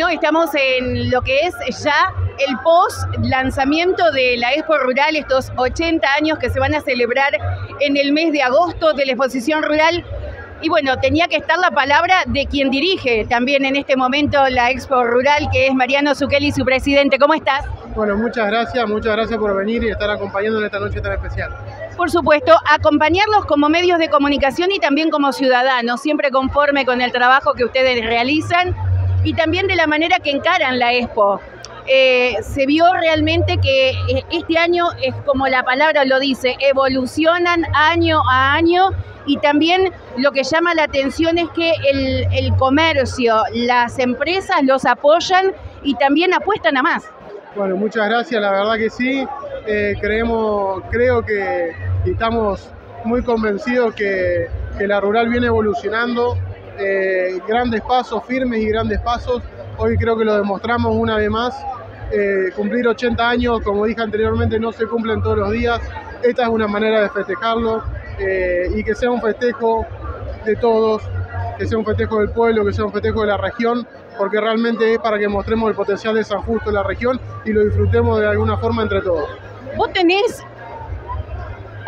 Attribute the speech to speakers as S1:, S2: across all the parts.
S1: No, estamos en lo que es ya el post lanzamiento de la Expo Rural, estos 80 años que se van a celebrar en el mes de agosto de la exposición rural. Y bueno, tenía que estar la palabra de quien dirige también en este momento la Expo Rural, que es Mariano Zucchelli, su presidente. ¿Cómo estás?
S2: Bueno, muchas gracias, muchas gracias por venir y estar acompañándonos esta noche tan especial.
S1: Por supuesto, acompañarlos como medios de comunicación y también como ciudadanos, siempre conforme con el trabajo que ustedes realizan y también de la manera que encaran la Expo. Eh, se vio realmente que eh, este año es como la palabra lo dice, evolucionan año a año y también lo que llama la atención es que el, comercio, las empresas los apoyan y también apuestan a más.
S2: Bueno, muchas gracias, la verdad que sí. Eh, creemos, creo que estamos muy convencidos que, que la rural viene evolucionando eh, grandes pasos, firmes y grandes pasos. Hoy creo que lo demostramos una vez más. Eh, cumplir 80 años, como dije anteriormente, no se cumplen todos los días. Esta es una manera de festejarlo eh, y que sea un festejo de todos, que sea un festejo del pueblo, que sea un festejo de la región, porque realmente es para que mostremos el potencial de San Justo en la región y lo disfrutemos de alguna forma entre todos.
S1: Vos tenés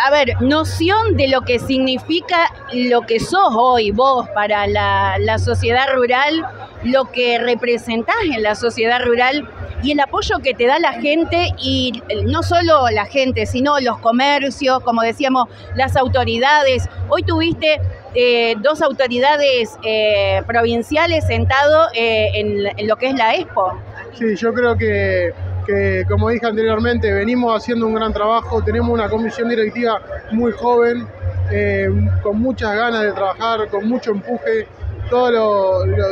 S1: a ver, noción de lo que significa lo que sos hoy vos para la, sociedad rural, lo que representás en la sociedad rural y el apoyo que te da la gente y no solo la gente, sino los comercios, como decíamos, las autoridades. Hoy tuviste eh, dos autoridades eh, provinciales sentados eh, en lo que es la Expo.
S2: Sí, yo creo que que como dije anteriormente, venimos haciendo un gran trabajo, tenemos una comisión directiva muy joven, eh, con muchas ganas de trabajar, con mucho empuje. Todas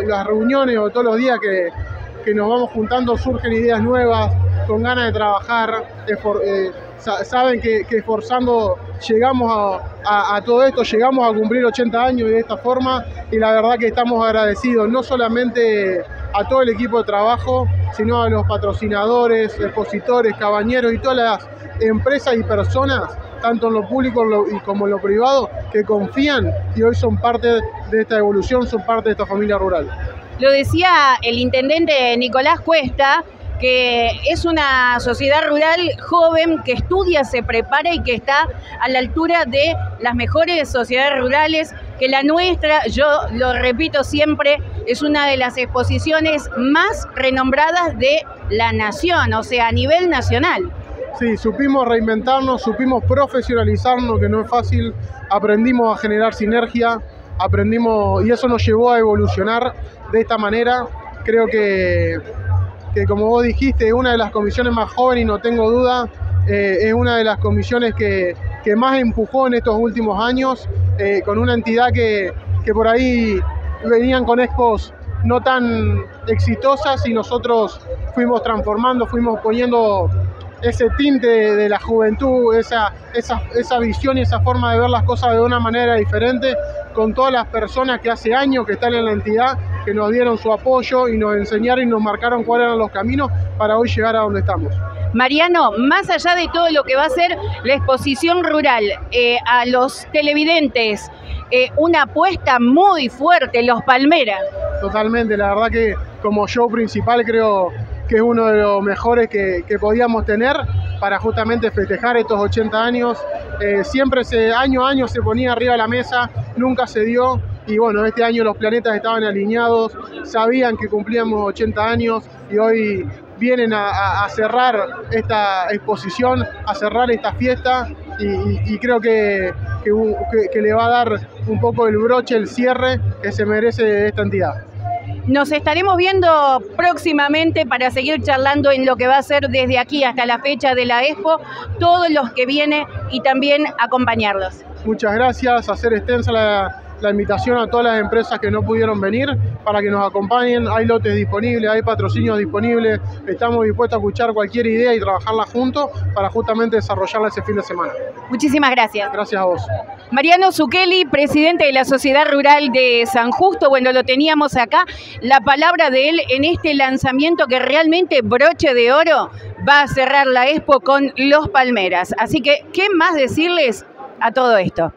S2: las reuniones o todos los días que, nos vamos juntando surgen ideas nuevas, con ganas de trabajar. Eh, saben que, esforzando llegamos a, todo esto, llegamos a cumplir 80 años de esta forma y la verdad que estamos agradecidos, no solamente a todo el equipo de trabajo, sino a los patrocinadores, expositores, cabañeros y todas las empresas y personas, tanto en lo público como en lo privado, que confían y hoy son parte de esta evolución, son parte de esta familia rural.
S1: Lo decía el intendente Nicolás Cuesta, que es una sociedad rural joven que estudia, se prepara y que está a la altura de las mejores sociedades rurales, que la nuestra, yo lo repito siempre, es una de las exposiciones más renombradas de la nación, o sea, a nivel nacional.
S2: Sí, supimos reinventarnos, supimos profesionalizarnos, que no es fácil, aprendimos a generar sinergia, aprendimos y eso nos llevó a evolucionar de esta manera. Creo que que como vos dijiste una de las comisiones más jóvenes y no tengo duda, eh, es una de las comisiones que, más empujó en estos últimos años, eh, con una entidad que, que por ahí venían con expos no tan exitosas y nosotros fuimos transformando, fuimos poniendo ese tinte de, la juventud, esa, esa, esa, visión y esa forma de ver las cosas de una manera diferente, con todas las personas que hace años que están en la entidad, que nos dieron su apoyo y nos enseñaron y nos marcaron cuáles eran los caminos para hoy llegar a donde estamos.
S1: Mariano, más allá de todo lo que va a ser la exposición rural eh, a los televidentes, eh, una apuesta muy fuerte, los Palmeras.
S2: Totalmente, la verdad que como show principal creo que es uno de los mejores que, podíamos tener para justamente festejar estos 80 años. Eh, siempre se, año a año se ponía arriba de la mesa, nunca se dio. Y bueno, este año los planetas estaban alineados, sabían que cumplíamos 80 años y hoy vienen a, cerrar esta exposición, a cerrar esta fiesta y, creo que, que le va a dar un poco el broche, el cierre que se merece esta entidad.
S1: Nos estaremos viendo próximamente para seguir charlando en lo que va a ser desde aquí hasta la fecha de la Expo, todos los que vienen y también acompañarlos.
S2: Muchas gracias, hacer extensa la, la invitación a todas las empresas que no pudieron venir para que nos acompañen. Hay lotes disponibles, hay patrocinios disponibles. Estamos dispuestos a escuchar cualquier idea y trabajarla juntos para justamente desarrollarla ese fin de semana.
S1: Muchísimas gracias.
S2: Gracias a vos.
S1: Mariano Zucchelli, presidente de la Sociedad Rural de San Justo. Bueno, lo teníamos acá. La palabra de él en este lanzamiento que realmente broche de oro va a cerrar la expo con los Palmeras. Así que, ¿qué más decirles a todo esto?